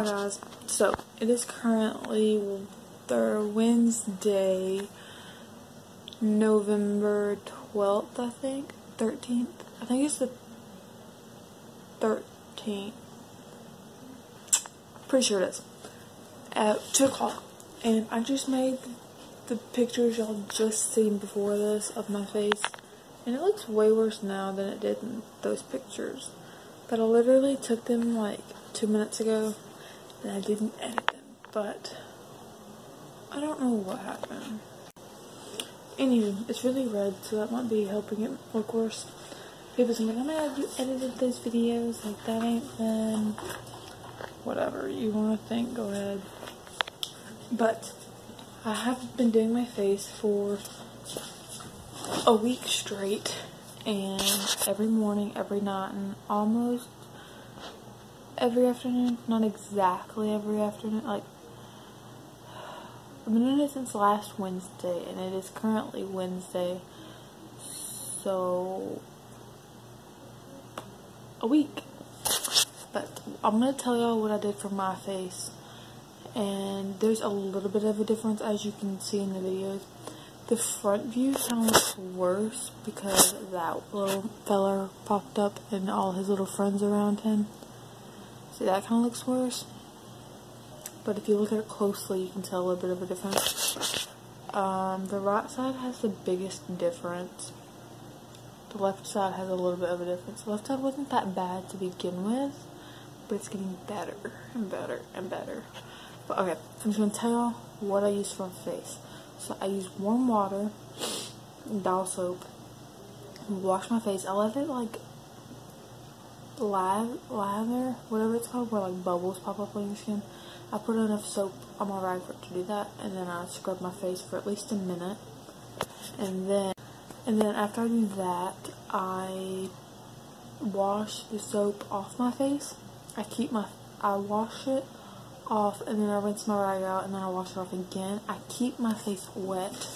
Hi guys, so it is currently the Wednesday, November 12th, I think, 13th, I think it's the 13th, pretty sure it is, at 2 o'clock, and I just made the pictures y'all just seen before this of my face, and it looks way worse now than it did in those pictures, but I literally took them like two minutes ago, and I didn't edit them, but I don't know what happened. Anywho, it's really red, so that might be helping it look worse. People say, I'm glad you edited those videos, like that ain't fun. Whatever you want to think, go ahead. But, I have been doing my face for a week straight, and every morning, every night, and almost every afternoon. Not exactly every afternoon. Like, I've been doing it since last Wednesday, and it is currently Wednesday. So, a week. But I'm to tell y'all what I did for my face. And there's a little bit of a difference as you can see in the videos. The front view sounds worse because that little feller popped up and all his little friends around him. See, that kind of looks worse. But if you look at it closely, you can tell a little bit of a difference. Um, the right side has the biggest difference. The left side has a little bit of a difference. The left side wasn't that bad to begin with, but it's getting better and better and better. But okay, I'm just to tell y'all what I use for my face. So I use warm water, Dial soap, wash my face. I let it like lather, whatever it's called, where like bubbles pop up on your skin. I put enough soap on my rag for it to do that, and then I scrub my face for at least a minute. And then, and then after I do that, I wash the soap off my face. I keep my, I wash it off, and then I rinse my rag out, and then I wash it off again. I keep my face wet,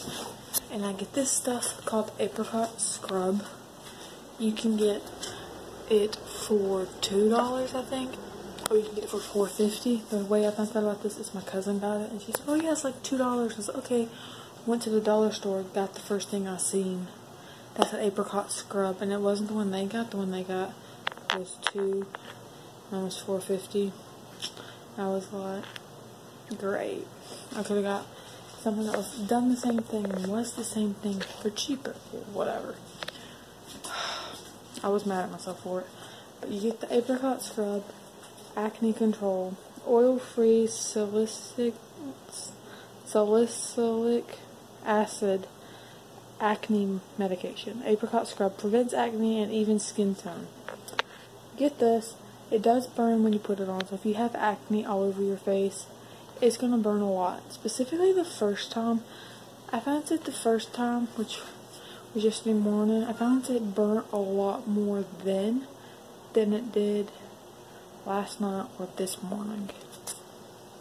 and I get this stuff called apricot scrub. You can get it for two dollars, I think, or you can get it for four fifty. The way I found out about this is my cousin got it, and she's like, "Oh yeah, it's like two dollars." I was like, "Okay." Went to the dollar store, got the first thing I seen. That's an apricot scrub, and it wasn't the one they got. The one they got was two, and was four fifty. I was like, great. I could have got something that was done the same thing and was the same thing for cheaper. Whatever. I was mad at myself for it. But you get the apricot scrub, acne control, oil-free salicylic, salicylic acid acne medication. Apricot scrub prevents acne and even skin tone. Get this, it does burn when you put it on, so if you have acne all over your face, it's going to burn a lot. Specifically the first time. I found it the first time, which yesterday morning. I found it burnt a lot more then than it did last night or this morning.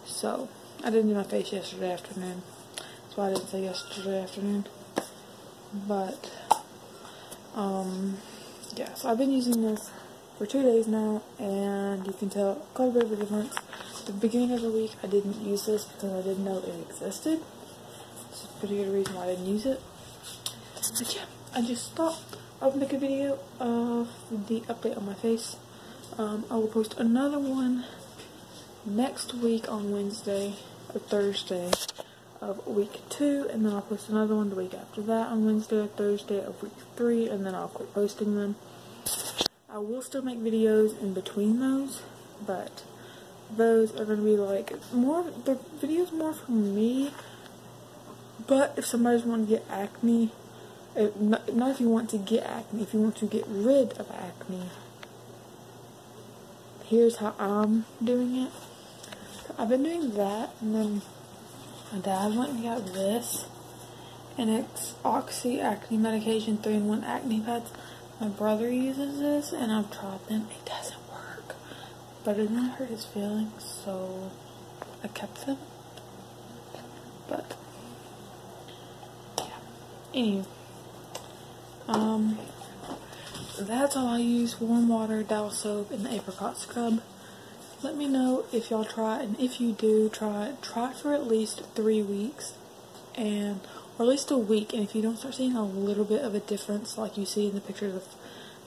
So, I didn't do my face yesterday afternoon. That's why I didn't say yesterday afternoon. But, um, yeah, so I've been using this for two days now, and you can tell quite a bit of a difference. the beginning of the week, I didn't use this because I didn't know it existed. It's a pretty good reason why I didn't use it. Yeah, I just thought I would make a video of the update on my face. Um, I will post another one next week on Wednesday or Thursday of week two, and then I'll post another one the week after that on Wednesday or Thursday of week three, and then I'll quit posting them. I will still make videos in between those, but those are going to be like more, the videos more for me, but if somebody's want to get acne Uh, not, not if you want to get acne, if you want to get rid of acne, here's how I'm doing it. I've been doing that, and then my dad went and got this, and it's Oxy acne medication, 3-in-1 acne pads. My brother uses this, and I've tried them. It doesn't work, but it didn't hurt his feelings, so I kept them. But, yeah. Anyway. Um, that's all I use, warm water, Dial soap, and the apricot scrub. let me know if y'all try it, and if you do try it, try for at least three weeks, and or at least a week. And if you don't start seeing a little bit of a difference, like you see in the pictures of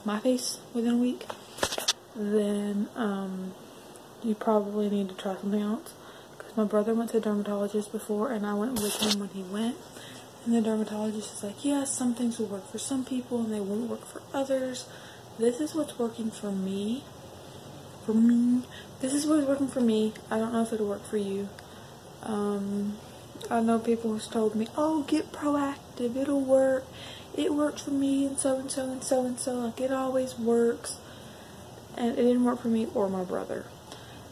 my face within a week, then um, you probably need to try something else. Because my brother went to a dermatologist before, and I went with him when he went. And the dermatologist is like, yes, some things will work for some people, and they won't work for others. This is what's working for me. For me. This is what's working for me. I don't know if it'll work for you. Um, I know people have told me, oh, get Proactiv. it'll work. It works for me, and so and so and so and so. Like, it always works. And it didn't work for me or my brother.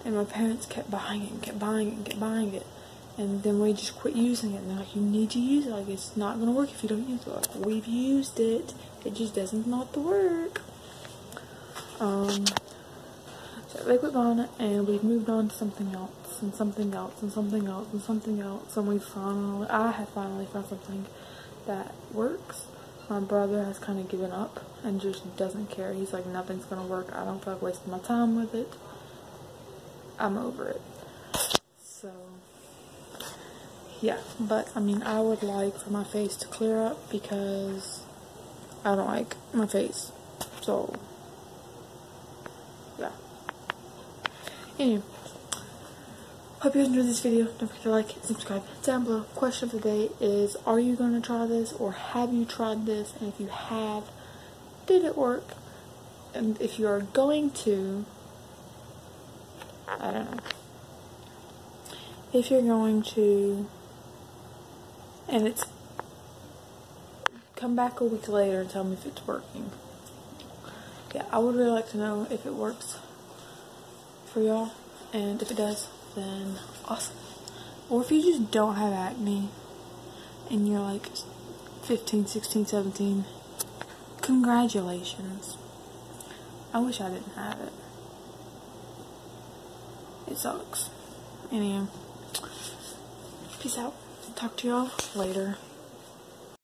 And my parents kept buying it and kept buying it and kept buying it. And then we just quit using it. And they're like, you need to use it. Like, it's not going to work if you don't use it. Like, we've used it. It just doesn't to work. Um, so they quit buying it, and we've moved on to something else, and something else, and something else, and something else. And we finally, I have finally found something that works. My brother has kind of given up and just doesn't care. He's like, nothing's going to work. I don't feel like wasting my time with it. I'm over it. So, yeah. But, I mean, I would like for my face to clear up because I don't like my face. So, yeah. Anyway. Hope you enjoyed this video. Don't forget to like and subscribe down below. Question of the day is, are you going to try this or have you tried this? And if you have, did it work? And if you are going to, I don't know. If you're going to, and it's, come back a week later and tell me if it's working. Yeah, I would really like to know if it works for y'all. And if it does, then awesome. Or if you just don't have acne and you're like 15, 16, 17, congratulations. I wish I didn't have it. It sucks. Anyway, peace out. Talk to y'all later.